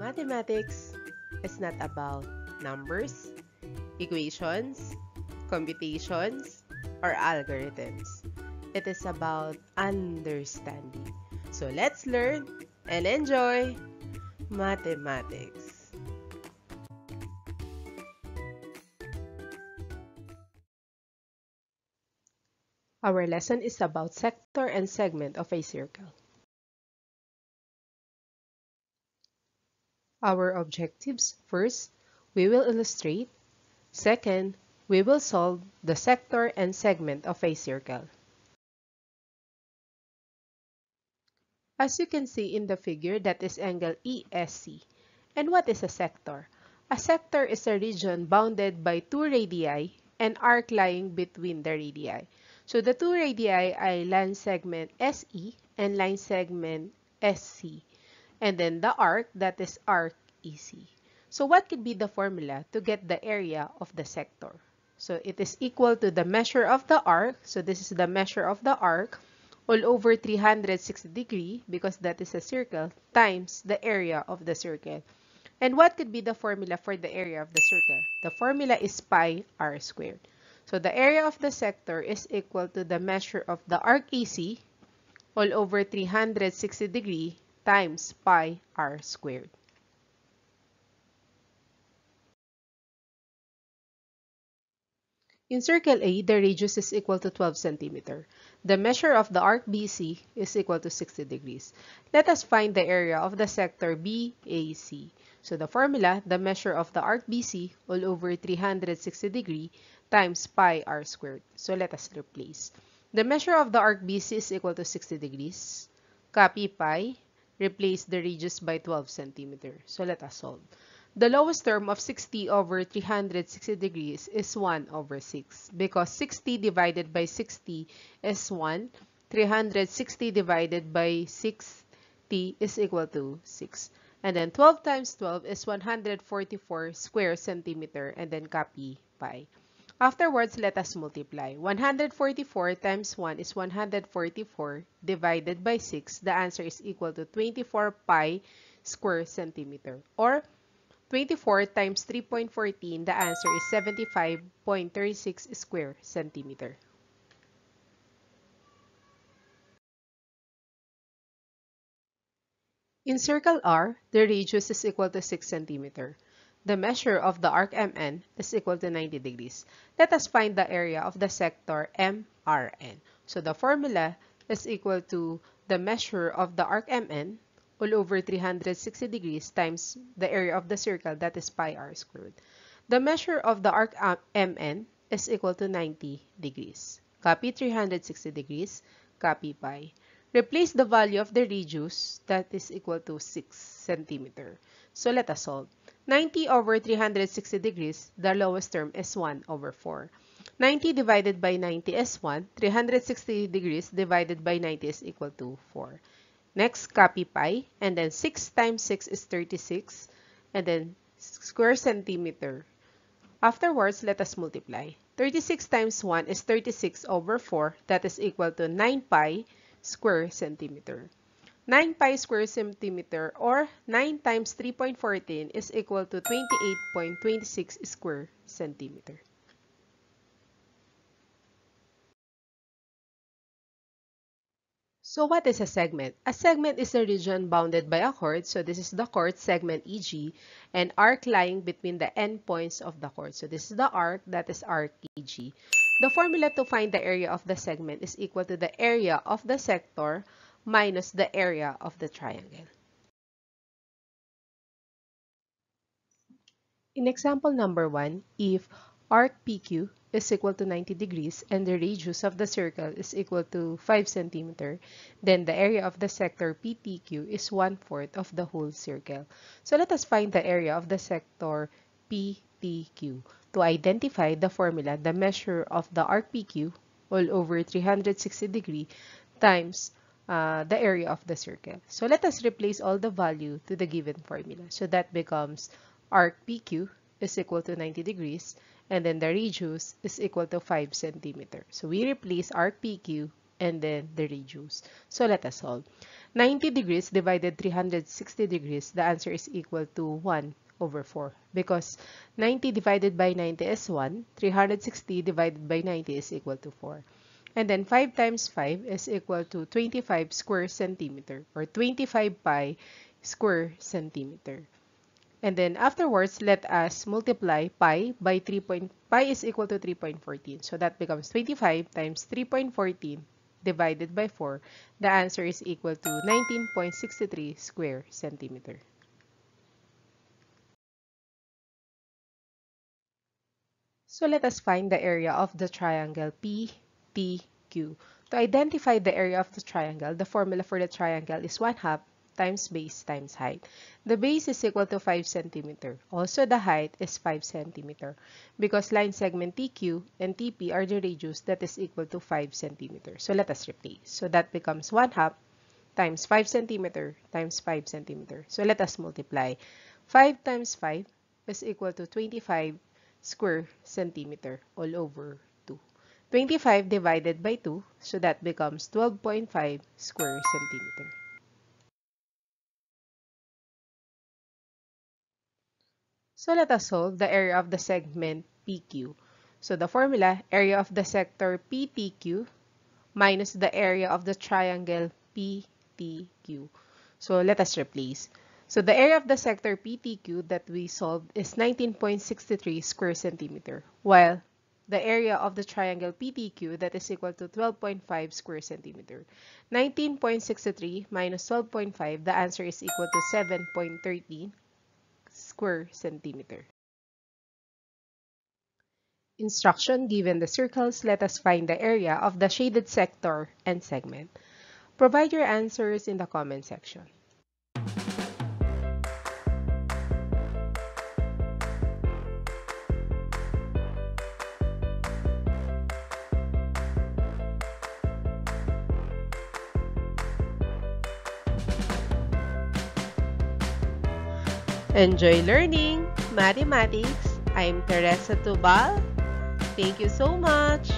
Mathematics is not about numbers, equations, computations, or algorithms. It is about understanding. So let's learn and enjoy mathematics. Our lesson is about sector and segment of a circle. Our objectives first, we will illustrate. Second, we will solve the sector and segment of a circle. As you can see in the figure, that is angle ESC. And what is a sector? A sector is a region bounded by two radii and arc lying between the radii. So the two radii are line segment SE and line segment SC. And then the arc, that is arc EC. So what could be the formula to get the area of the sector? So it is equal to the measure of the arc. So this is the measure of the arc all over 360 degree because that is a circle times the area of the circle. And what could be the formula for the area of the circle? The formula is pi r squared. So the area of the sector is equal to the measure of the arc AC all over 360 degree times pi r squared. In circle A, the radius is equal to 12 cm. The measure of the arc BC is equal to 60 degrees. Let us find the area of the sector BAC. So the formula, the measure of the arc BC all over 360 degree times pi r squared. So let us replace. The measure of the arc BC is equal to 60 degrees. Copy pi, replace the radius by 12 cm. So let us solve. The lowest term of 60 over 360 degrees is 1 over 6 because 60 divided by 60 is 1. 360 divided by 60 is equal to 6. And then 12 times 12 is 144 square centimeter and then copy pi. Afterwards, let us multiply. 144 times 1 is 144 divided by 6. The answer is equal to 24 pi square centimeter or 24 times 3.14, the answer is 75.36 square centimeter. In circle R, the radius is equal to 6 centimeter. The measure of the arc MN is equal to 90 degrees. Let us find the area of the sector MRN. So the formula is equal to the measure of the arc MN all over 360 degrees times the area of the circle, that is pi r squared. The measure of the arc MN is equal to 90 degrees. Copy 360 degrees, copy pi. Replace the value of the radius, that is equal to 6 centimeter. So let us solve. 90 over 360 degrees, the lowest term is 1 over 4. 90 divided by 90 is 1. 360 degrees divided by 90 is equal to 4. Next, copy pi. And then 6 times 6 is 36. And then square centimeter. Afterwards, let us multiply. 36 times 1 is 36 over 4. That is equal to 9 pi square centimeter. 9 pi square centimeter or 9 times 3.14 is equal to 28.26 square centimeter. So what is a segment? A segment is a region bounded by a chord. So this is the chord segment EG and arc lying between the endpoints of the chord. So this is the arc, that is arc EG. The formula to find the area of the segment is equal to the area of the sector minus the area of the triangle. In example number 1, if arc PQ is equal to 90 degrees and the radius of the circle is equal to 5 centimeter, then the area of the sector PTQ is one-fourth of the whole circle. So let us find the area of the sector PTQ. To identify the formula, the measure of the arc PQ all over 360 degree times uh, the area of the circle. So let us replace all the value to the given formula. So that becomes arc PQ is equal to 90 degrees and then the radius is equal to 5 centimeter. So we replace arc PQ and then the radius. So let us solve. 90 degrees divided 360 degrees, the answer is equal to 1 over 4 because 90 divided by 90 is 1, 360 divided by 90 is equal to 4. And then 5 times 5 is equal to 25 square centimeter or 25 pi square centimeter. And then afterwards, let us multiply pi by 3. Point, pi is equal to 3.14. So that becomes 25 times 3.14 divided by 4. The answer is equal to 19.63 square centimeter. So let us find the area of the triangle PTQ. To identify the area of the triangle, the formula for the triangle is 1 half times base times height. The base is equal to 5 cm. Also, the height is 5 cm because line segment TQ and TP are the radius that is equal to 5 cm. So, let us replace. So, that becomes 1 half times 5 cm times 5 cm. So, let us multiply. 5 times 5 is equal to 25 square centimeter all over 2. 25 divided by 2, so that becomes 12.5 square centimeter. So let us solve the area of the segment PQ. So the formula, area of the sector PTQ minus the area of the triangle PTQ. So let us replace. So the area of the sector PTQ that we solved is 19.63 square centimeter, while the area of the triangle PTQ that is equal to 12.5 square centimeter. 19.63 minus 12.5, the answer is equal to 7.13 square centimeter. Instruction given the circles, let us find the area of the shaded sector and segment. Provide your answers in the comment section. Enjoy learning mathematics. I'm Teresa Tubal. Thank you so much.